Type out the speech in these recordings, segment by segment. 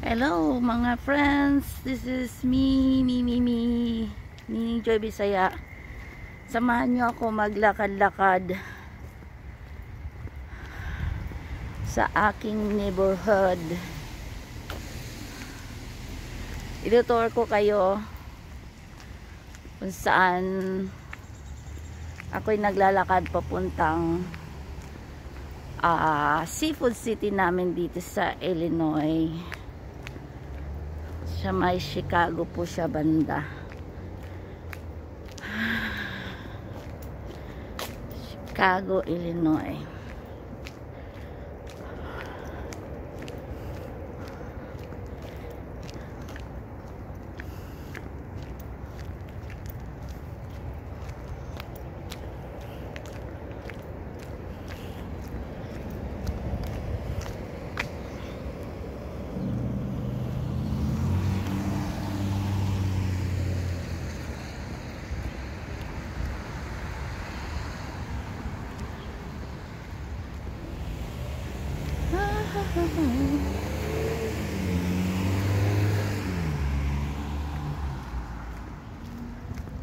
Hello mga friends, this is me, me, me, me, Nining Joy Bisaya. Samahan nyo ako maglakad-lakad sa aking neighborhood. Itutour ko kayo kung saan ako'y naglalakad papuntang uh, seafood city namin dito sa Illinois sa may Chicago po siya banda. Chicago, Illinois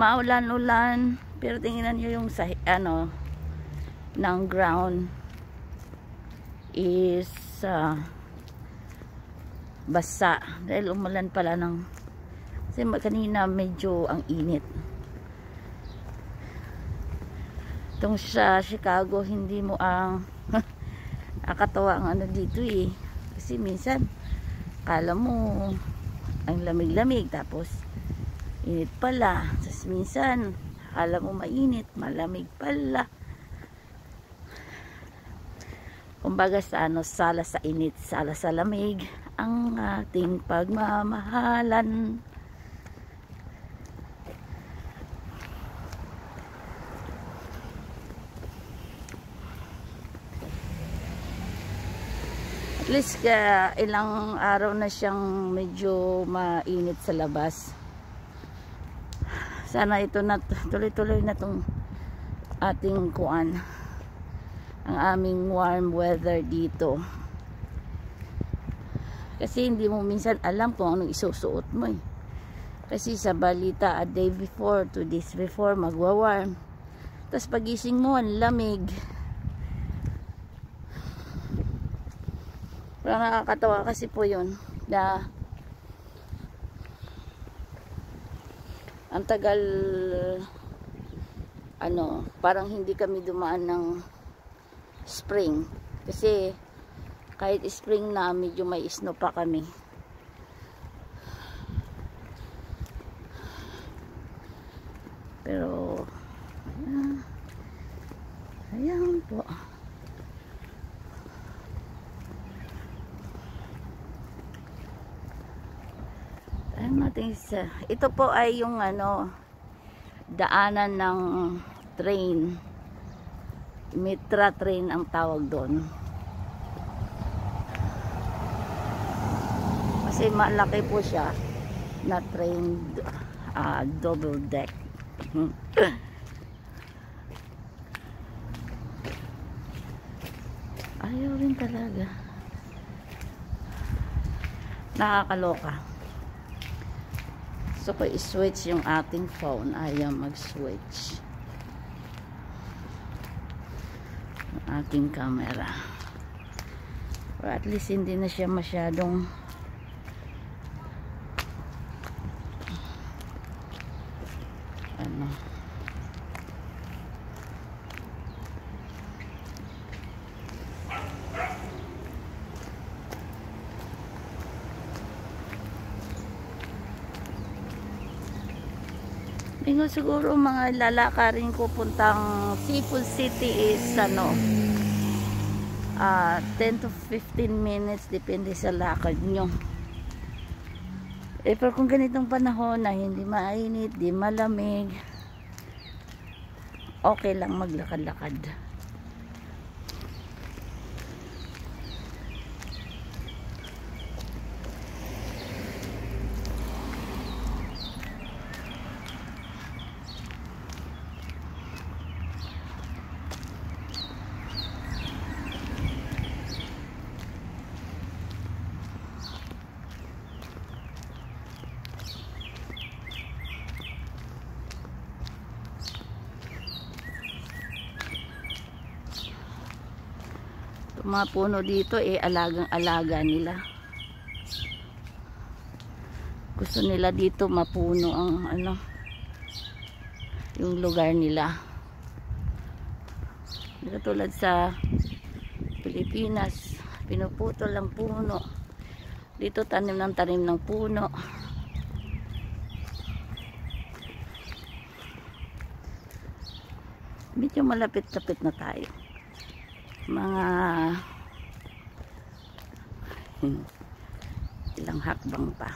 Maulan-ulan, pero tingnan niyo yung sa ano ng ground is uh, basa. Dahil umulan pala ng kasi kanina medyo ang init. Itong sa Chicago hindi mo ang nakakatawa ang ano dito eh. Kasi minsan kala mo ang lamig-lamig tapos init pala minsan kala mo mainit malamig pala. Kumbaga sa ano sala sa init sala sa lamig ang ating pagmamahalan. Least uh, ilang araw na siyang medyo mainit sa labas sana ito na tuloy-tuloy na tong ating kuan. Ang aming warm weather dito. Kasi hindi mo minsan alam kung anong isusuot mo eh. Kasi sa balita a day before two days before magwa-warm. Tapos pagising mo ang lamig. Parang nakakatawa kasi po yun na ang tagal ano, parang hindi kami dumaan ng spring. Kasi kahit spring na medyo may snow pa kami. Pero uh, ayan po Ayan natin isa. Ito po ay yung ano, daanan ng train. Mitra train ang tawag doon. Kasi malaki po siya na train uh, double deck. Ayaw rin talaga. Nakakaloka. Gusto ko i-switch yung ating phone. Ayaw mag-switch. Ang ating camera. Or at least hindi na siya masyadong ano Ingo siguro mga lalakarin ko puntang Seafood City is ano uh, 10 to 15 minutes depende sa lakad nyo. Eh pero kung ganitong panahon na hindi mainit, di malamig, okay lang maglakad-lakad. Mga puno dito eh alagang-alaga nila. Gusto nila dito mapuno ang ano yung lugar nila. Katulad sa Pilipinas, pinuputol ang puno. Dito tanim ng tanim ng puno. Medyo malapit-lapit na tayo. Mga ilang hakbang pa.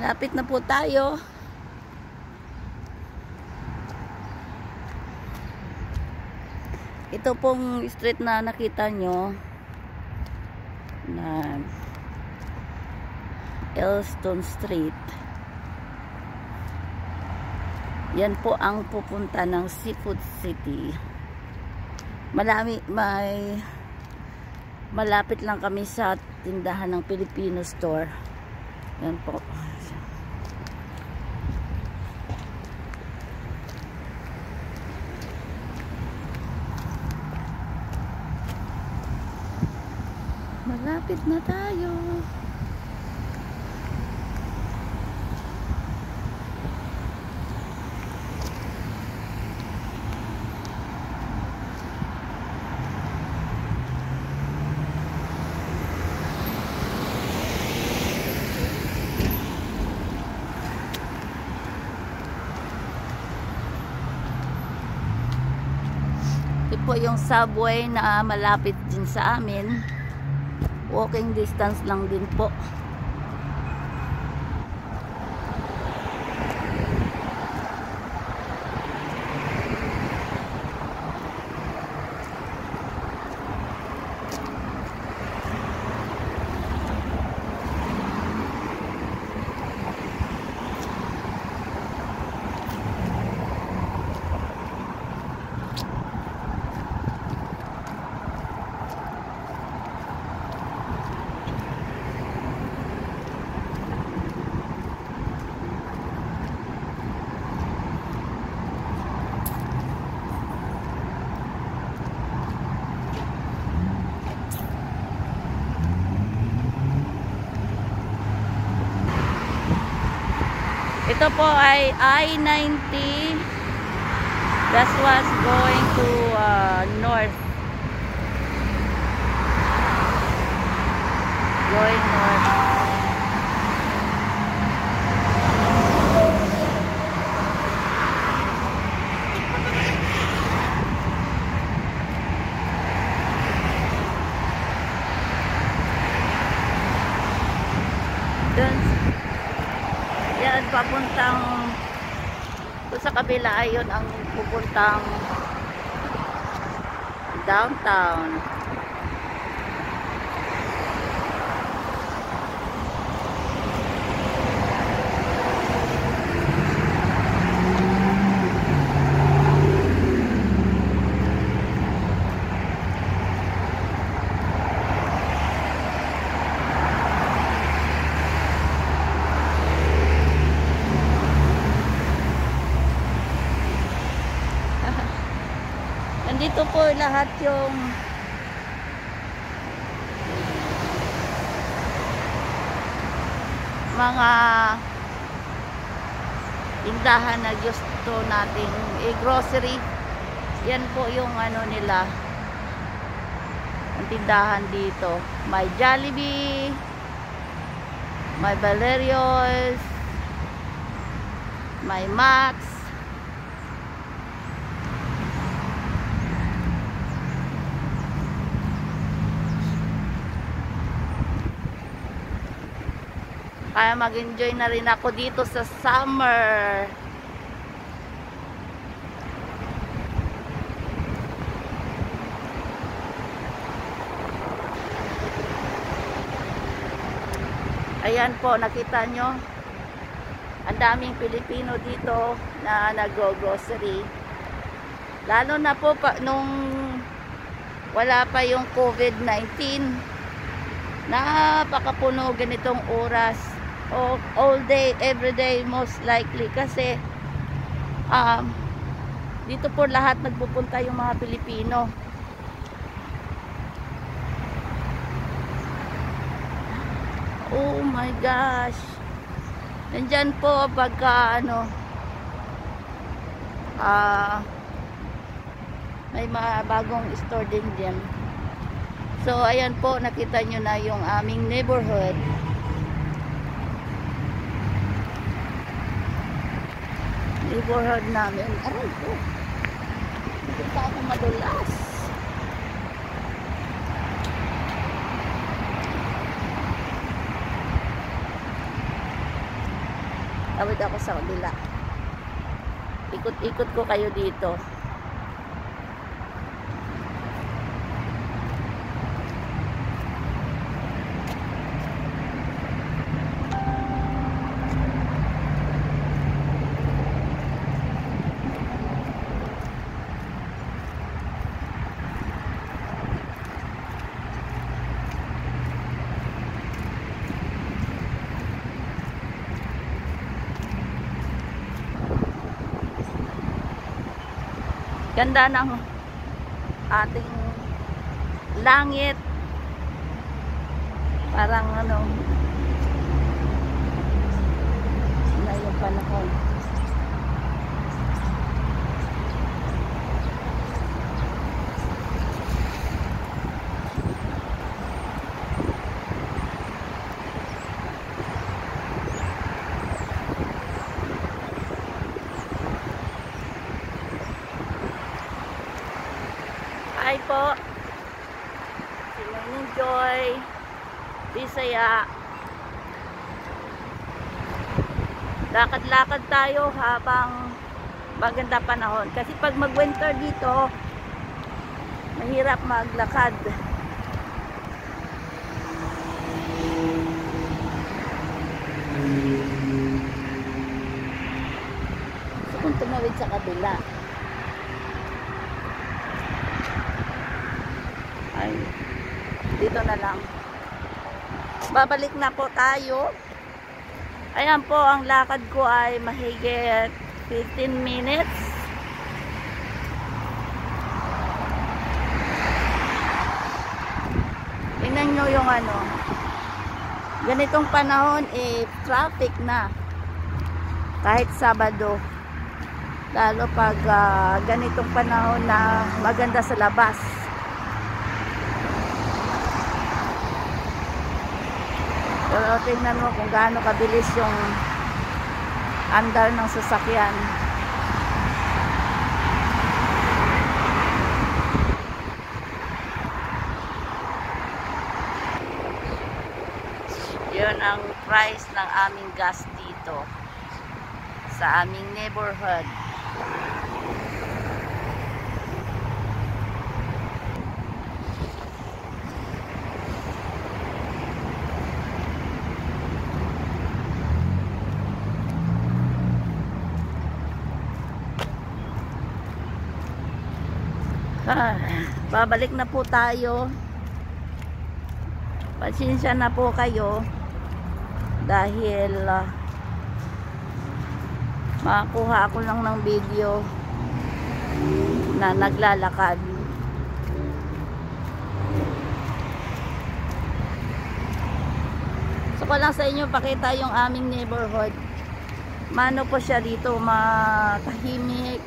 Malapit na po tayo. Ito pong street na nakita nyo na Elston Street. Yan po ang pupunta ng Seafood City. Malami, may malapit lang kami sa tindahan ng Filipino store. Yan po. Malapit na tayo. Ito po yung subway na malapit din sa amin. Walking distance lang din po. Ito po ay I-90 That was going to uh, north. Going north. Dun papuntang sa kabila ayon ang pupuntang downtown. Nandito po lahat yung mga tindahan na gusto nating i-grocery. Yan po yung ano nila. Ang tindahan dito. May Jollibee, may Valerios, may Max, Kaya mag-enjoy na rin ako dito sa summer. Ayan po, nakita nyo. Ang daming Pilipino dito na nag-grocery. Lalo na po pa, nung wala pa yung COVID-19. Napakapuno ganitong oras. All day, every day most likely. Kasi um, dito po lahat nagpupunta yung mga Pilipino. Oh my gosh. Nandyan po pagka ano ah uh, may mga bagong store din dyan. So ayan po nakita nyo na yung aming neighborhood. Neighborhood namin. Aray po. Hindi pa ako madulas. Tawid ako sa kabila. Ikot-ikot ko kayo dito. Ganda ng ating langit. Parang ano, na yung panahon. Hi po. Si Morning Joy. Bisaya. Lakad-lakad tayo habang maganda panahon. Kasi pag mag-winter dito, mahirap maglakad. Gusto kong tumawid sa kabila. Ay, dito na lang. Babalik na po tayo. Ayan po, ang lakad ko ay mahigit 15 minutes. Tingnan nyo yung ano. Ganitong panahon, eh, traffic na. Kahit Sabado. Lalo pag uh, ganitong panahon na maganda sa labas. Pero tingnan mo kung gaano kabilis yung andar ng sasakyan. Yun ang price ng aming gas dito sa aming neighborhood. Ah, babalik na po tayo. Pasensya na po kayo dahil uh, makakuha ako lang ng video na naglalakad. So ko lang sa inyo pakita yung aming neighborhood. Mano po siya dito, matahimik.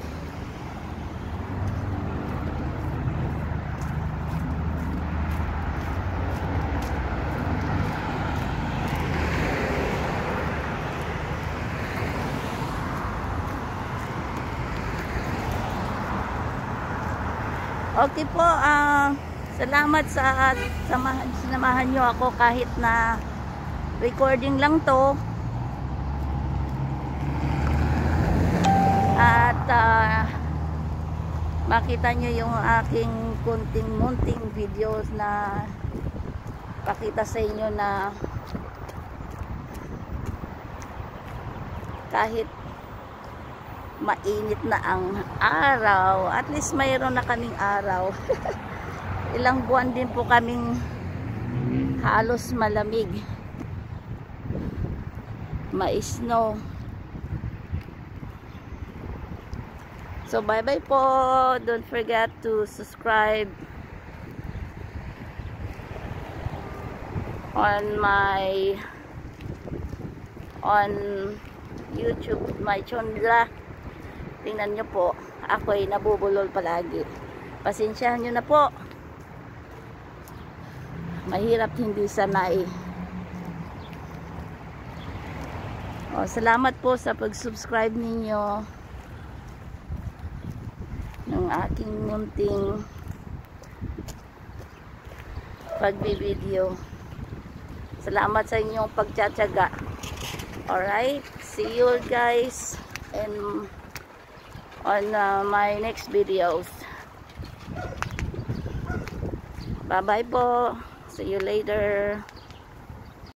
Okay po, uh, salamat sa samahan, sinamahan nyo ako kahit na recording lang to. At ah, makita nyo yung aking kunting-munting videos na pakita sa inyo na kahit mainit na ang araw, at least mayroon na kaming araw. Ilang buwan din po kaming halos malamig. Ma-snow. So bye bye po. Don't forget to subscribe on my on YouTube my channel tingnan nyo po ako ay nabubulol palagi. Pasensyahan nyo na po. Mahirap hindi sanay. O, salamat po sa pag subscribe ninyo ng aking munting pagbibideo salamat sa inyong pagtsatsaga. Alright see you guys and on uh, my next videos. Bye bye po. See you later